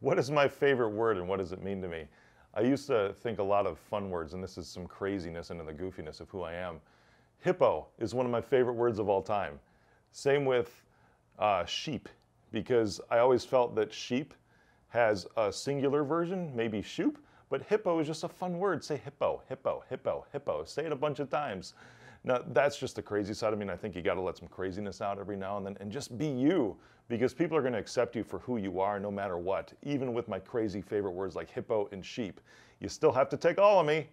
What is my favorite word and what does it mean to me? I used to think a lot of fun words, and this is some craziness into the goofiness of who I am. Hippo is one of my favorite words of all time. Same with uh, sheep, because I always felt that sheep has a singular version, maybe shoop, but hippo is just a fun word. Say hippo, hippo, hippo, hippo. Say it a bunch of times. Now, that's just the crazy side I mean, I think you got to let some craziness out every now and then and just be you because people are going to accept you for who you are no matter what, even with my crazy favorite words like hippo and sheep. You still have to take all of me.